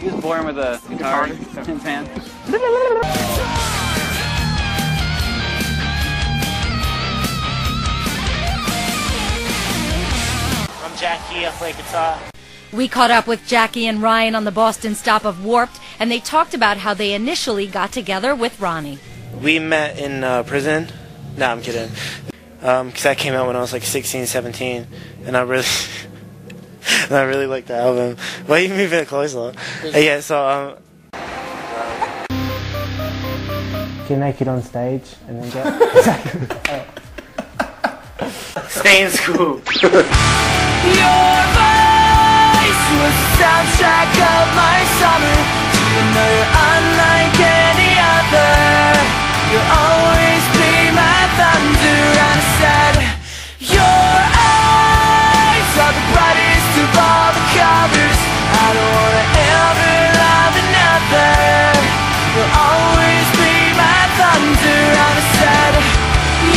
He was born with a guitar in his hand. I'm Jacky, I play guitar. We caught up with Jacky and Ryan on the Boston stop of Warped, and they talked about how they initially got together with Ronnie. We met in uh, prison. No, I'm kidding. Because that came out when I was like 16, 17, and I really, and I really like the album. Why are you moving it closer? Uh, yeah, so um. Get naked on stage and then get. Stay in school. Your voice was soundtrack of my summer. You know of all the covers. I don't wanna ever love another. You'll always be my thunder. On set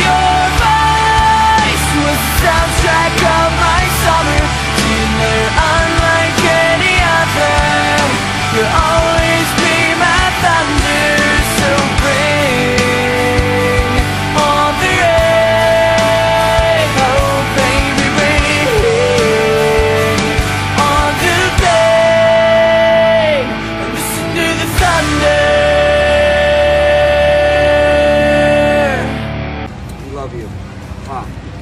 Your voice was the soundtrack of my summer. We love you. Bye.